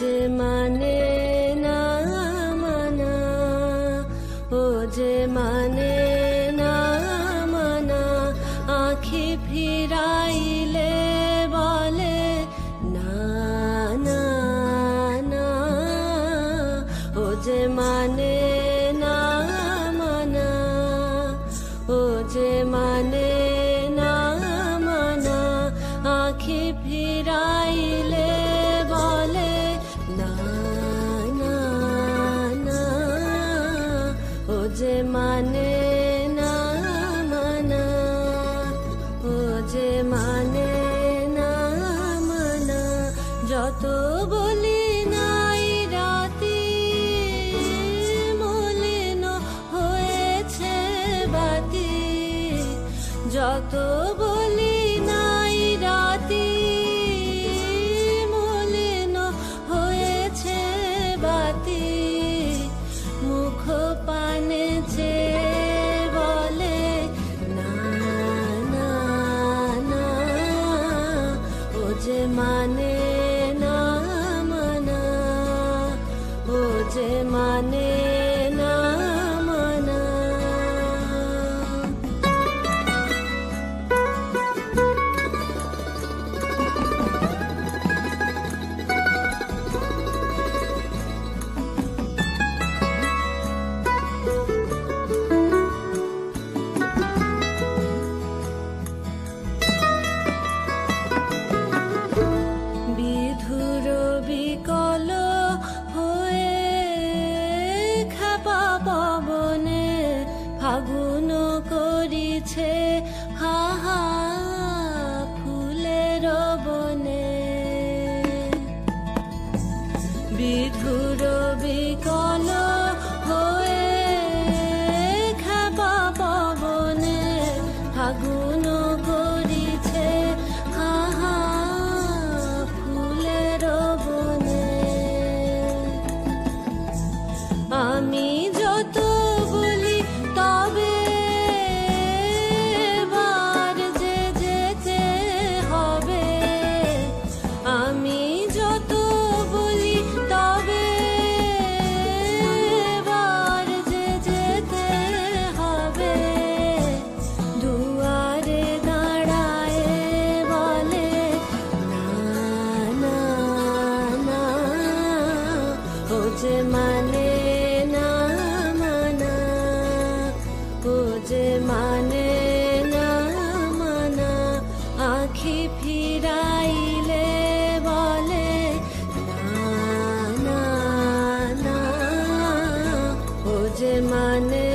যে মানে না ও যে মানে না ফিরাইলে বলে, না না না। ও যে মানে মানে না মানা, ও যে মানে না মানা, যত বলি নাই রাতি মলিন হয়েছে বাতি, যত माने ना मना ओ जे मन्य করিছে হাহা ফুলের বনে। বিধুর বিকল যে মানে না মানা ও না মানা আখি ফিরাইলে বলে না না না মানে